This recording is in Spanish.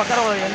bakarı oraya.